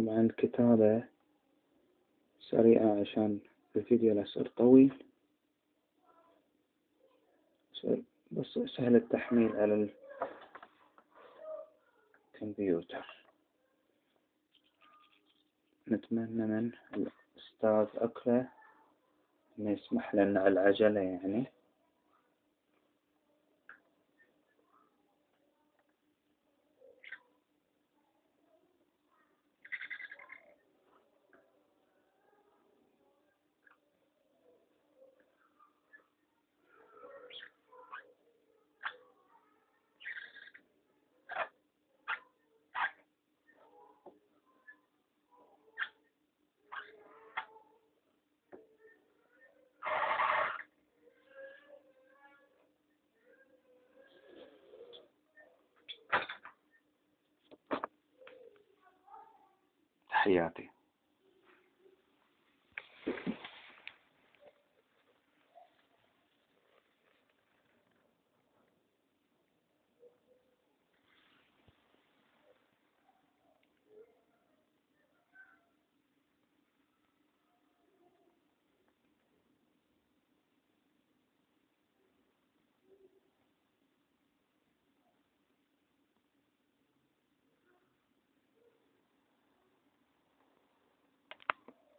طبعا الكتابة سريعة عشان الفيديو لا يصير طويل. بس سهل التحميل على الكمبيوتر. نتمنى من الأستاذ أكله إنه يسمح لنا على العجلة يعني. تحياتي